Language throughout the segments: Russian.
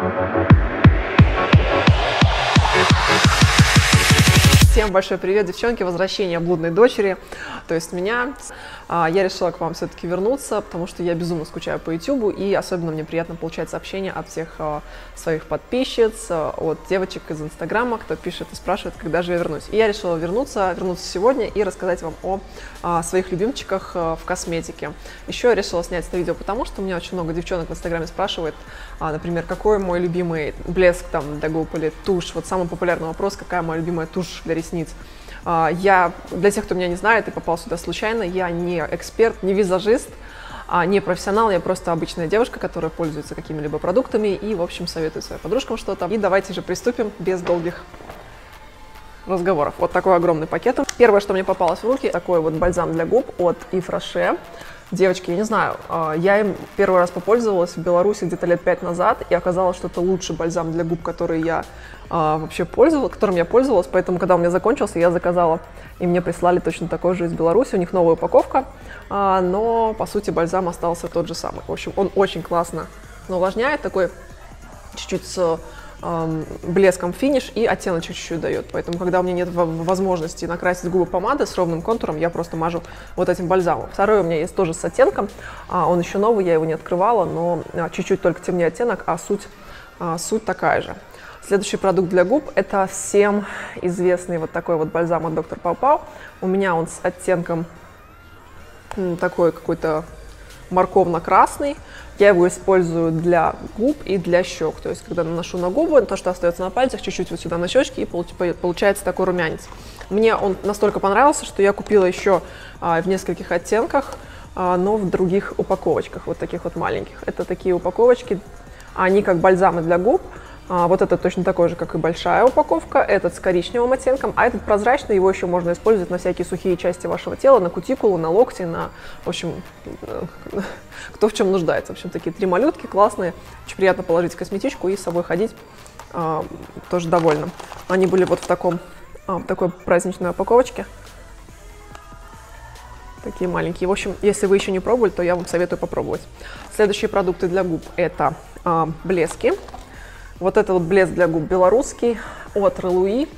Thank you. Всем большой привет, девчонки, возвращение блудной дочери, то есть меня. А, я решила к вам все-таки вернуться, потому что я безумно скучаю по YouTube, и особенно мне приятно получать сообщения от всех а, своих подписчиц, а, от девочек из Инстаграма, кто пишет и спрашивает, когда же я вернусь. И я решила вернуться, вернуться сегодня и рассказать вам о своих любимчиках в косметике. Еще я решила снять это видео, потому что у меня очень много девчонок в Инстаграме спрашивает, например, какой мой любимый блеск там для губ или тушь. Вот самый популярный вопрос, какая моя любимая тушь для ресниц. А, я, для тех, кто меня не знает и попал сюда случайно, я не эксперт, не визажист, а не профессионал, я просто обычная девушка, которая пользуется какими-либо продуктами и, в общем, советую своим подружкам что-то. И давайте же приступим без долгих разговоров. Вот такой огромный пакет. Первое, что мне попалось в руки, такой вот бальзам для губ от Rocher. Девочки, я не знаю, а, я им первый раз попользовалась в Беларуси где-то лет пять назад, и оказалось, что это лучший бальзам для губ, который я а, вообще пользовалась, которым я пользовалась, поэтому, когда у меня закончился, я заказала, и мне прислали точно такой же из Беларуси, у них новая упаковка, а, но, по сути, бальзам остался тот же самый. В общем, он очень классно увлажняет, такой чуть-чуть с блеском финиш и оттенок чуть-чуть дает. Поэтому, когда у меня нет возможности накрасить губы помадой с ровным контуром, я просто мажу вот этим бальзамом. Второй у меня есть тоже с оттенком. А, он еще новый, я его не открывала, но а, чуть-чуть только темнее оттенок, а суть, а, суть такая же. Следующий продукт для губ – это всем известный вот такой вот бальзам от Доктор Пау Пау. У меня он с оттенком такой какой-то морковно-красный. Я его использую для губ и для щек. То есть, когда наношу на губы, то, что остается на пальцах, чуть-чуть вот сюда на щечки, и получается такой румянец. Мне он настолько понравился, что я купила еще а, в нескольких оттенках, а, но в других упаковочках, вот таких вот маленьких. Это такие упаковочки, они как бальзамы для губ, а, вот это точно такой же, как и большая упаковка, этот с коричневым оттенком, а этот прозрачный, его еще можно использовать на всякие сухие части вашего тела, на кутикулу, на локти, на, в общем, кто в чем нуждается. В общем, такие три малютки классные, очень приятно положить косметичку и с собой ходить, а, тоже довольна. Они были вот в таком, а, в такой праздничной упаковочке. Такие маленькие. В общем, если вы еще не пробовали, то я вам советую попробовать. Следующие продукты для губ это а, блески. Вот это вот блеск для губ белорусский от Релуи.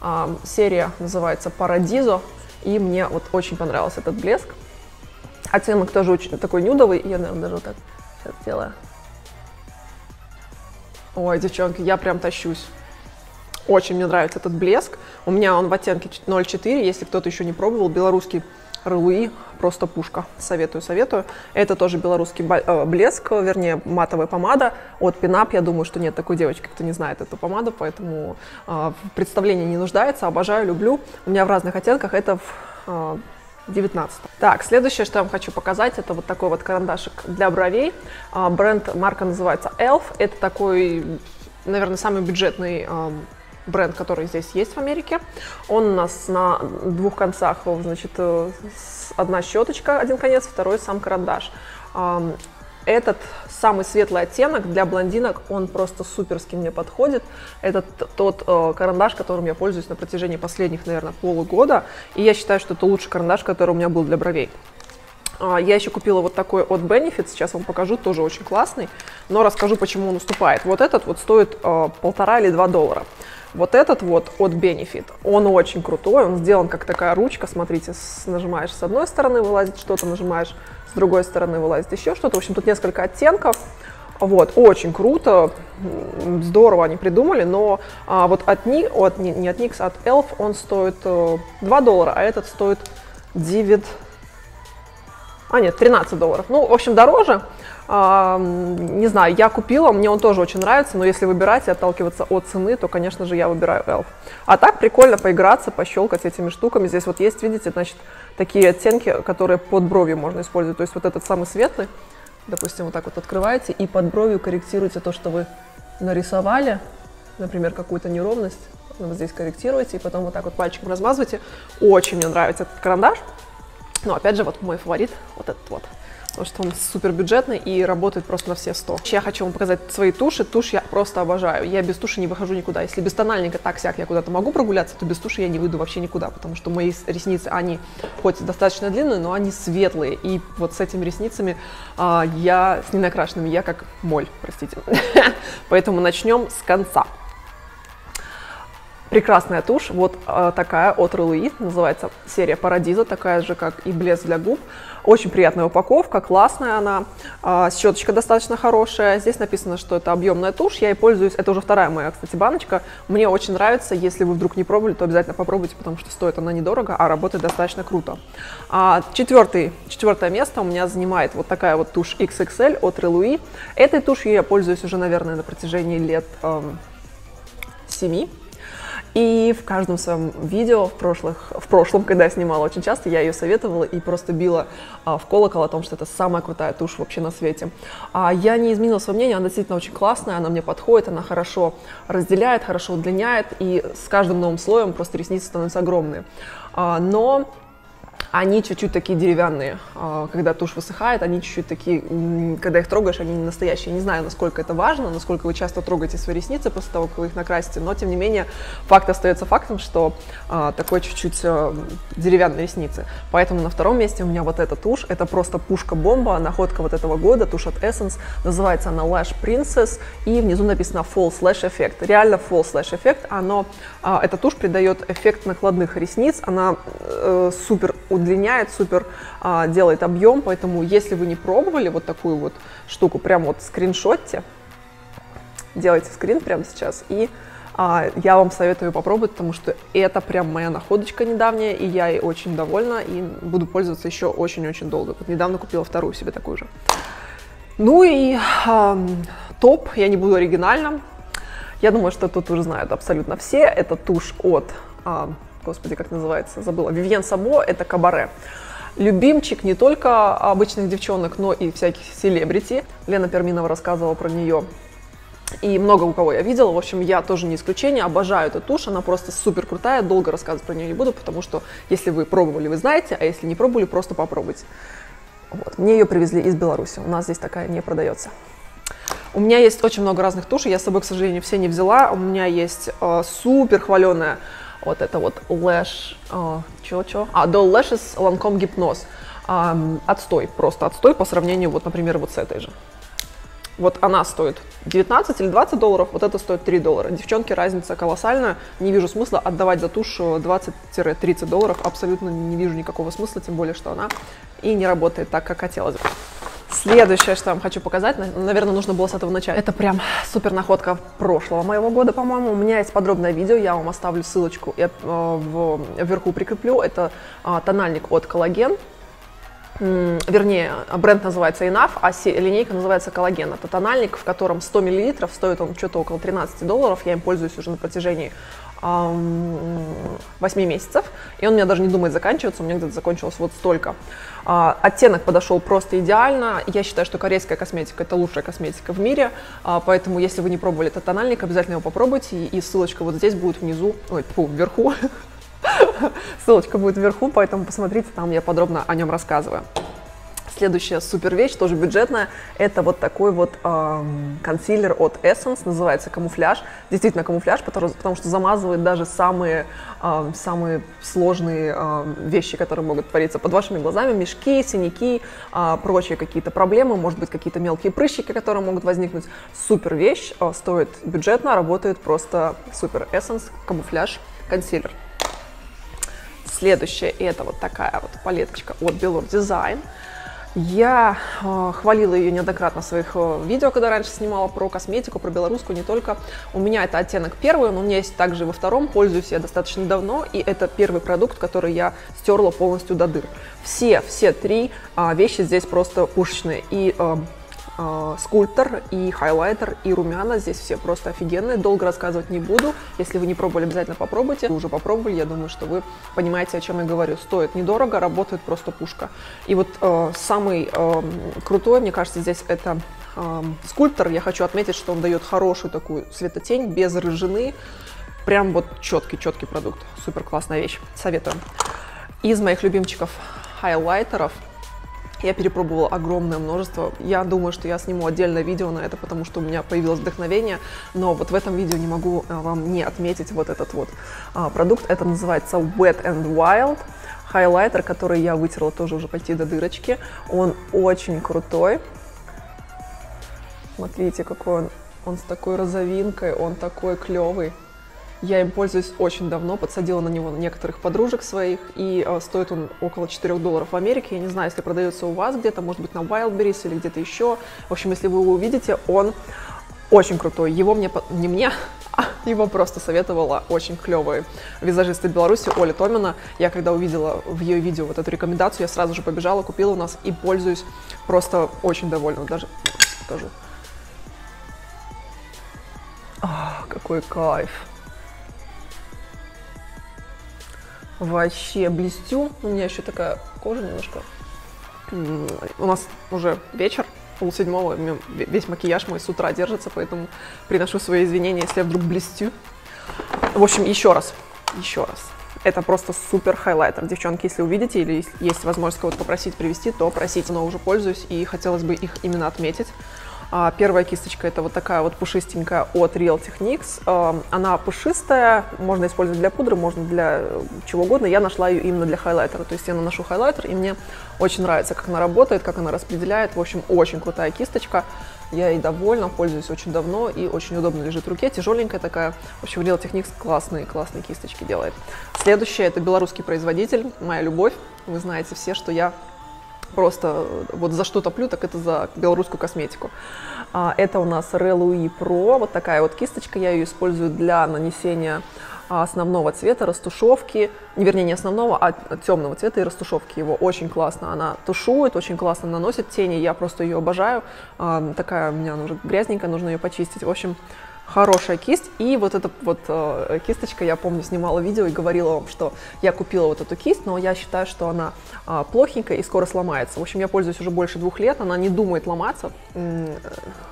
А, серия называется Парадизо. И мне вот очень понравился этот блеск. Оттенок тоже очень такой нюдовый. Я, наверное, даже вот так сейчас сделаю. Ой, девчонки, я прям тащусь. Очень мне нравится этот блеск. У меня он в оттенке 0,4. Если кто-то еще не пробовал, белорусский Руи, просто пушка. Советую, советую. Это тоже белорусский э, блеск, вернее, матовая помада от Пинап. Я думаю, что нет такой девочки, кто не знает эту помаду, поэтому э, в представлении не нуждается. Обожаю, люблю. У меня в разных оттенках. Это в э, 19. Так, следующее, что я вам хочу показать, это вот такой вот карандашик для бровей. Э, бренд, марка называется Elf. Это такой, наверное, самый бюджетный э, бренд, который здесь есть в Америке. Он у нас на двух концах, значит, э, одна щеточка, один конец, второй сам карандаш. Этот самый светлый оттенок для блондинок, он просто суперски мне подходит. Это тот э, карандаш, которым я пользуюсь на протяжении последних, наверное, полугода. И я считаю, что это лучший карандаш, который у меня был для бровей. А, я еще купила вот такой от Benefit, сейчас вам покажу, тоже очень классный, но расскажу, почему он уступает. Вот этот вот стоит э, полтора или два доллара. Вот этот вот от Benefit, он очень крутой, он сделан как такая ручка, смотрите, с, нажимаешь с одной стороны, вылазит что-то, нажимаешь с другой стороны, вылазит еще что-то. В общем, тут несколько оттенков. Вот, очень круто, здорово они придумали, но а, вот от них, от, не, не от NYX, а от Elf он стоит э, 2 доллара, а этот стоит 9, а нет, 13 долларов. Ну, в общем, дороже, не знаю, я купила, мне он тоже очень нравится, но если выбирать и отталкиваться от цены, то, конечно же, я выбираю Elf. А так прикольно поиграться, пощелкать этими штуками. Здесь вот есть, видите, значит, такие оттенки, которые под бровью можно использовать. То есть вот этот самый светлый, допустим, вот так вот открываете и под бровью корректируете то, что вы нарисовали, например, какую-то неровность, вот здесь корректируете, и потом вот так вот пальчиком размазываете. Очень мне нравится этот карандаш. Но опять же, вот мой фаворит, вот этот вот потому что он супер бюджетный и работает просто на все 100. Я хочу вам показать свои туши. Тушь я просто обожаю. Я без туши не выхожу никуда. Если без тональника так-сяк я куда-то могу прогуляться, то без туши я не выйду вообще никуда, потому что мои ресницы, они хоть достаточно длинные, но они светлые. И вот с этими ресницами а, я, с ненакрашенными, я как моль, простите. Поэтому начнем с конца. Прекрасная тушь, вот э, такая от Релуи, называется серия Парадиза, такая же, как и блеск для губ. Очень приятная упаковка, классная она, э, щеточка достаточно хорошая. Здесь написано, что это объемная тушь, я ей пользуюсь, это уже вторая моя, кстати, баночка. Мне очень нравится, если вы вдруг не пробовали, то обязательно попробуйте, потому что стоит она недорого, а работает достаточно круто. А, четвертый, четвертое место у меня занимает вот такая вот тушь XXL от Релуи. Этой тушью я пользуюсь уже, наверное, на протяжении лет э, 7 и в каждом своем видео в, прошлых, в прошлом, когда я снимала очень часто, я ее советовала и просто била а, в колокол о том, что это самая крутая тушь вообще на свете. А, я не изменила свое мнение, она действительно очень классная, она мне подходит, она хорошо разделяет, хорошо удлиняет, и с каждым новым слоем просто ресницы становятся огромные. А, но они чуть-чуть такие деревянные. А, когда тушь высыхает, они чуть-чуть такие, когда их трогаешь, они не настоящие. Не знаю, насколько это важно, насколько вы часто трогаете свои ресницы после того, как вы их накрасите, но тем не менее факт остается фактом, что а, такой чуть-чуть а, деревянные ресницы. Поэтому на втором месте у меня вот эта тушь. Это просто пушка-бомба, находка вот этого года, тушь от Essence. Называется она Lash Princess, и внизу написано False Lash Effect. Реально False Lash Effect. Оно, а, эта тушь придает эффект накладных ресниц. Она э, супер удлиняет, супер а, делает объем, поэтому если вы не пробовали вот такую вот штуку, прям вот скриншотте, делайте скрин прямо сейчас и а, я вам советую попробовать, потому что это прям моя находочка недавняя, и я ей очень довольна, и буду пользоваться еще очень-очень долго. Вот недавно купила вторую себе такую же. Ну и э, топ, я не буду оригинальным. Я думаю, что тут уже знают абсолютно все. Это тушь от э, господи, как называется, забыла, Вивьен Сабо, это кабаре. Любимчик не только обычных девчонок, но и всяких селебрити. Лена Перминова рассказывала про нее и много у кого я видела, в общем, я тоже не исключение, обожаю эту тушь, она просто супер крутая, долго рассказывать про нее не буду, потому что если вы пробовали, вы знаете, а если не пробовали, просто попробуйте. Вот. Мне ее привезли из Беларуси, у нас здесь такая не продается. У меня есть очень много разных тушей, я с собой, к сожалению, все не взяла. У меня есть э, супер хваленая вот это вот Lash, uh, чё-чё? А, Doll Lashes Lancome Hypnose. Um, отстой, просто отстой по сравнению, вот, например, вот с этой же. Вот она стоит 19 или 20 долларов, вот это стоит 3 доллара. Девчонки, разница колоссальная. Не вижу смысла отдавать за тушь 20-30 долларов. Абсолютно не вижу никакого смысла, тем более, что она и не работает так, как хотелось бы. Следующее, что я вам хочу показать, наверное, нужно было с этого начать. Это прям супер находка прошлого моего года, по-моему. У меня есть подробное видео, я вам оставлю ссылочку, я э, вверху прикреплю. Это э, тональник от Коллаген. Вернее, бренд называется Enough, а линейка называется Коллаген. Это тональник, в котором 100 мл, стоит он что-то около 13 долларов. Я им пользуюсь уже на протяжении 8 месяцев, и он у меня даже не думает заканчиваться, у меня где-то закончилось вот столько. А, оттенок подошел просто идеально. Я считаю, что корейская косметика это лучшая косметика в мире, а, поэтому если вы не пробовали этот тональник, обязательно его попробуйте, и ссылочка вот здесь будет внизу, ой, фу, вверху. Ссылочка будет вверху, поэтому посмотрите, там я подробно о нем рассказываю. Следующая супер вещь, тоже бюджетная, это вот такой вот э, консилер от Essence, называется камуфляж. Действительно камуфляж, потому, потому что замазывает даже самые, э, самые сложные э, вещи, которые могут твориться под вашими глазами, мешки, синяки, э, прочие какие-то проблемы, может быть, какие-то мелкие прыщики, которые могут возникнуть. Супер вещь, э, стоит бюджетно, работает просто супер. Essence, камуфляж, консилер. Следующее, это вот такая вот палеточка от Belor Design. Я э, хвалила ее неоднократно в своих э, видео, когда раньше снимала про косметику, про белорусскую, не только. У меня это оттенок первый, но у меня есть также во втором, пользуюсь я достаточно давно, и это первый продукт, который я стерла полностью до дыр. Все, все три э, вещи здесь просто пушечные. И э, скульптор, и хайлайтер, и румяна. Здесь все просто офигенные. Долго рассказывать не буду. Если вы не пробовали, обязательно попробуйте. Вы уже попробовали, я думаю, что вы понимаете, о чем я говорю. Стоит недорого, работает просто пушка. И вот э, самый э, крутой, мне кажется, здесь это э, скульптор. Я хочу отметить, что он дает хорошую такую светотень, без рыжины. Прям вот четкий-четкий продукт. Супер классная вещь. Советую. Из моих любимчиков хайлайтеров Я перепробовала огромное множество. Я думаю, что я сниму отдельное видео на это, потому что у меня появилось вдохновение. Но вот в этом видео не могу а, вам не отметить вот этот вот а, продукт. Это называется Wet and Wild хайлайтер, который я вытерла тоже уже почти до дырочки. Он очень крутой. Смотрите, какой он. Он с такой розовинкой, он такой клевый. Я им пользуюсь очень давно, подсадила на него некоторых подружек своих, и э, стоит он около 4 долларов в Америке. Я не знаю, если продается у вас где-то, может быть, на Wildberries или где-то еще. В общем, если вы его увидите, он очень крутой. Его мне, не мне, а его просто советовала очень клевый визажист из Беларуси Оля Томина. Я когда увидела в ее видео вот эту рекомендацию, я сразу же побежала, купила у нас и пользуюсь просто очень довольна. Даже покажу. А, какой кайф. Вообще блестю. У меня еще такая кожа немножко. У нас уже вечер, пол седьмого, весь макияж мой с утра держится, поэтому приношу свои извинения, если я вдруг блестю. В общем, еще раз, еще раз. Это просто супер хайлайтер. Девчонки, если увидите или есть возможность кого-то попросить привести, то просите, но уже пользуюсь и хотелось бы их именно отметить. А, первая кисточка это вот такая вот пушистенькая от Real Techniques. А, она пушистая, можно использовать для пудры, можно для э, чего угодно. Я нашла ее именно для хайлайтера. То есть я наношу хайлайтер, и мне очень нравится, как она работает, как она распределяет. В общем, очень крутая кисточка. Я ей довольна, пользуюсь очень давно и очень удобно лежит в руке, тяжеленькая такая. В общем, Real Techniques классные, классные кисточки делает. Следующее это белорусский производитель, моя любовь. Вы знаете все, что я просто вот за что топлю, так это за белорусскую косметику. А, это у нас Relui Pro, вот такая вот кисточка, я ее использую для нанесения основного цвета, растушевки, не, вернее, не основного, а темного цвета и растушевки его. Очень классно она тушует, очень классно наносит тени, я просто ее обожаю. А, такая у меня уже грязненькая, нужно ее почистить. В общем, хорошая кисть. И вот эта вот э, кисточка, я помню, снимала видео и говорила вам, что я купила вот эту кисть, но я считаю, что она э, плохенькая и скоро сломается. В общем, я пользуюсь уже больше двух лет, она не думает ломаться, э,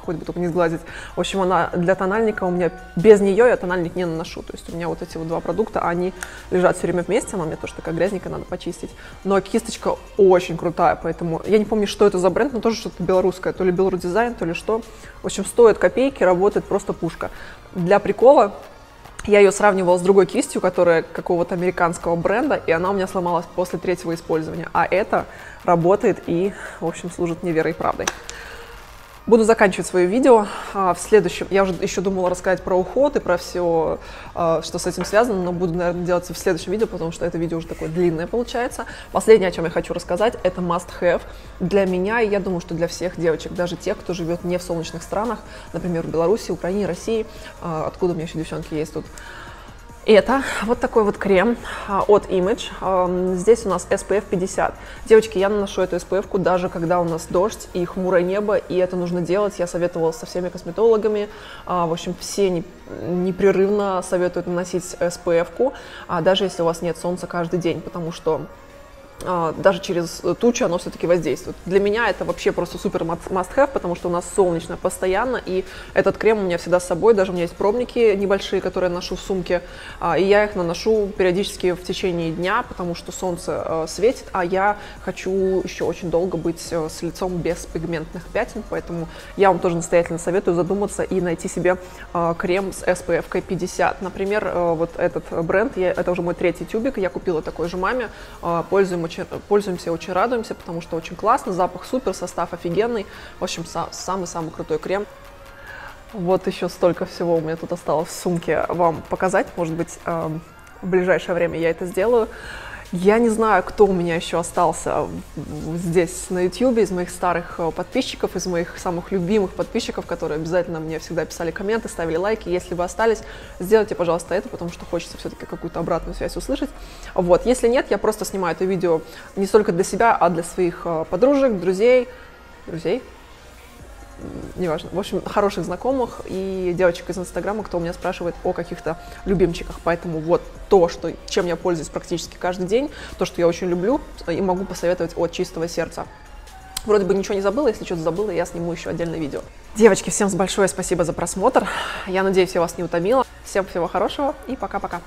хоть бы только не сглазить. В общем, она для тональника у меня, без нее я тональник не наношу. То есть у меня вот эти вот два продукта, они лежат все время вместе, она меня тоже такая грязненькая, надо почистить. Но кисточка очень крутая, поэтому я не помню, что это за бренд, но тоже что-то белорусское, то ли Белрудизайн, то ли что. В общем, стоит копейки, работает просто пушка. Для прикола я ее сравнивала с другой кистью, которая какого-то американского бренда, и она у меня сломалась после третьего использования. А это работает и, в общем, служит мне верой и правдой. Буду заканчивать свое видео. А, в следующем, я уже еще думала рассказать про уход и про все, а, что с этим связано, но буду, наверное, делать в следующем видео, потому что это видео уже такое длинное получается. Последнее, о чем я хочу рассказать, это must-have для меня, и я думаю, что для всех девочек, даже тех, кто живет не в солнечных странах, например, в Беларуси, Украине, России, а, откуда у меня еще девчонки есть тут, это вот такой вот крем а, от Image. Здесь у нас SPF 50. Девочки, я наношу эту SPF даже когда у нас дождь и хмурое небо, и это нужно делать. Я советовала со всеми косметологами. А, в общем, все непрерывно советуют наносить SPF, а, даже если у вас нет солнца каждый день, потому что а, даже через тучу оно все-таки воздействует. Для меня это вообще просто супер must-have, потому что у нас солнечно постоянно, и этот крем у меня всегда с собой, даже у меня есть пробники небольшие, которые я ношу в сумке, а, и я их наношу периодически в течение дня, потому что солнце а, светит, а я хочу еще очень долго быть э, с лицом без пигментных пятен, поэтому я вам тоже настоятельно советую задуматься и найти себе крем с SPF 50. Например, э, вот этот бренд, я, это уже мой третий тюбик, я купила такой же маме, пользуемся очень, пользуемся, очень радуемся, потому что очень классно, запах супер, состав офигенный. В общем, самый-самый крутой крем. Вот еще столько всего у меня тут осталось в сумке вам показать. Может быть, эм, в ближайшее время я это сделаю. Я не знаю, кто у меня еще остался здесь на YouTube из моих старых э, подписчиков, из моих самых любимых подписчиков, которые обязательно мне всегда писали комменты, ставили лайки. Если вы остались, сделайте, пожалуйста, это, потому что хочется все-таки какую-то обратную связь услышать. Вот, если нет, я просто снимаю это видео не столько для себя, а для своих э, подружек, друзей, друзей, неважно, в общем, хороших знакомых и девочек из Инстаграма, кто у меня спрашивает о каких-то любимчиках. Поэтому вот то, что, чем я пользуюсь практически каждый день, то, что я очень люблю, и могу посоветовать от чистого сердца. Вроде бы ничего не забыла, если что-то забыла, я сниму еще отдельное видео. Девочки, всем большое спасибо за просмотр. Я надеюсь, я вас не утомила. Всем всего хорошего и пока-пока.